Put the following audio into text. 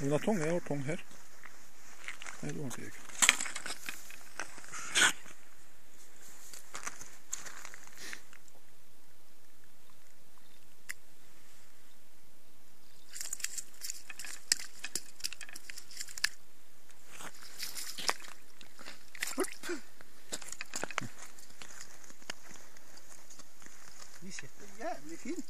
Vill ha tång? Jag har tång här. Nej, du har inte jag. Det sitter jävligt fint.